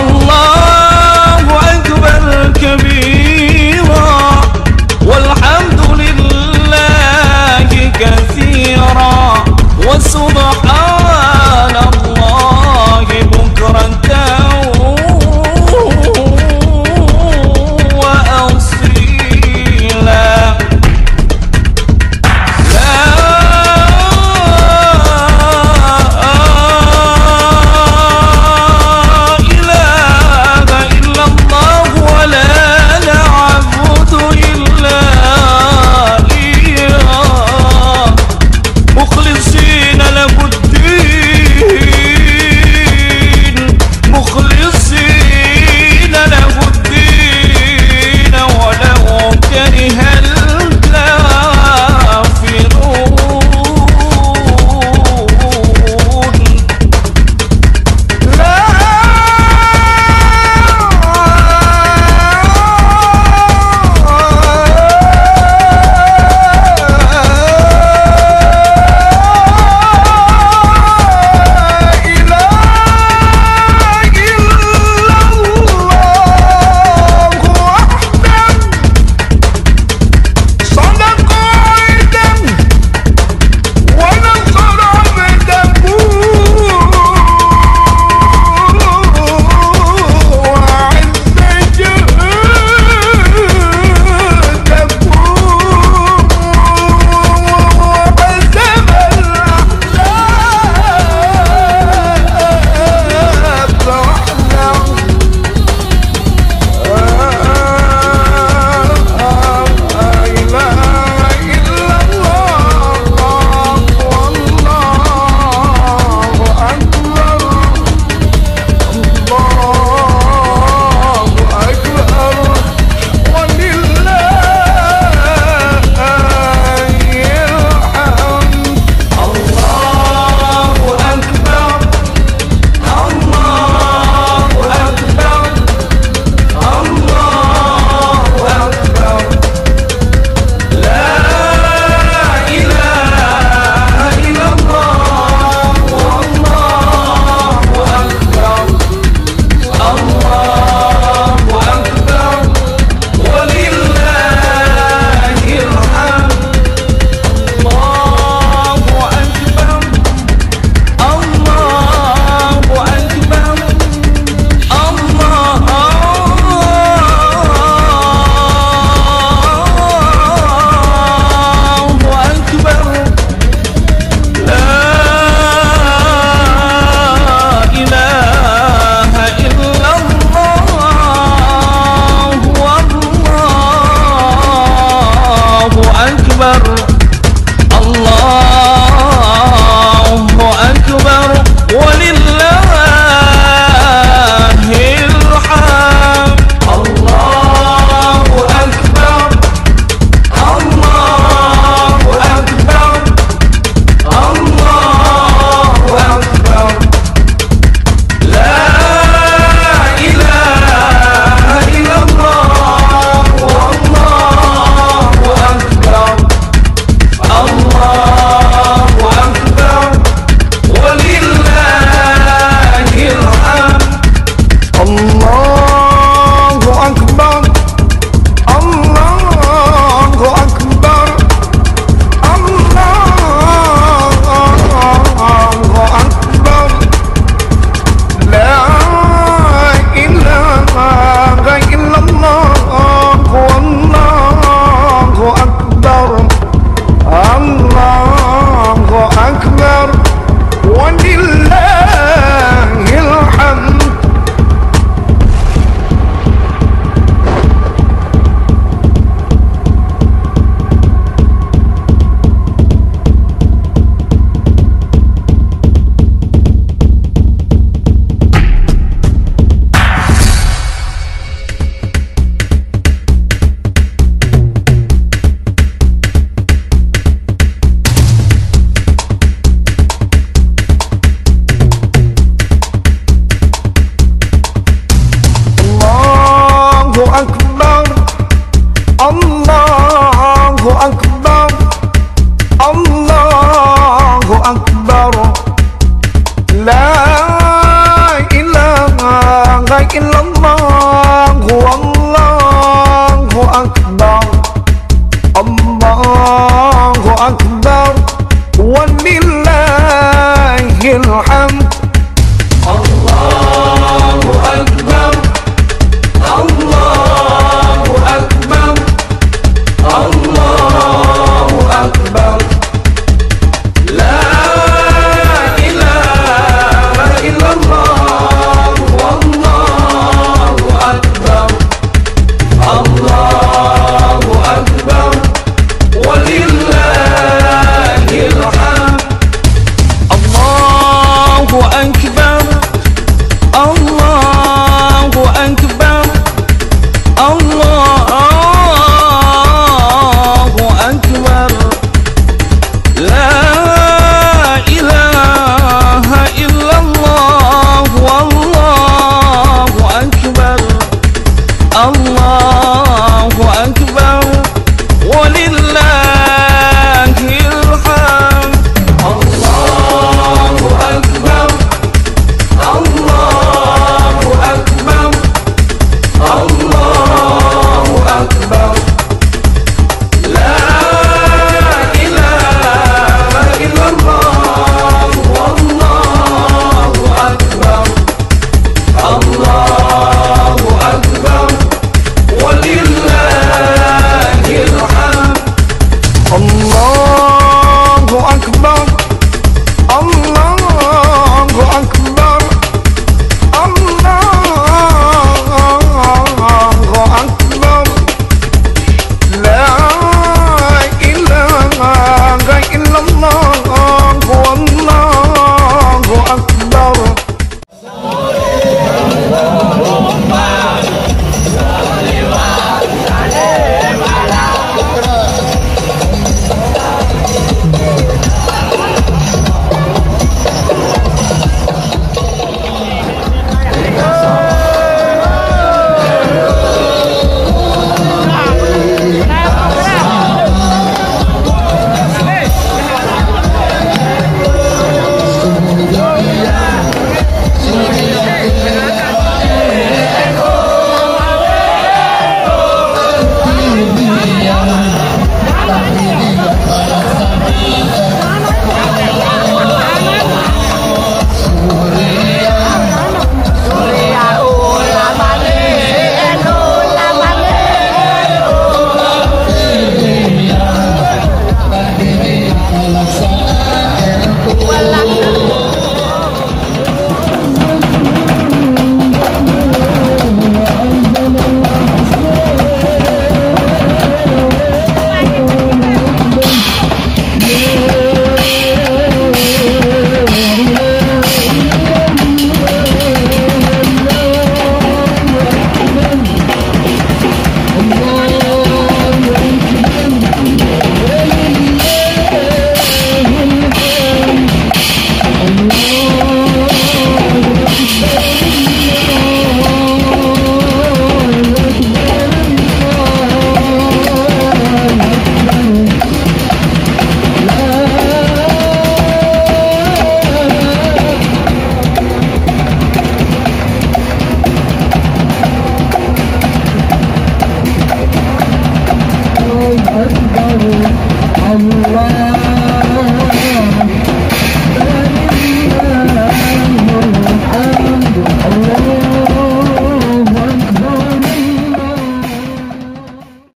浪。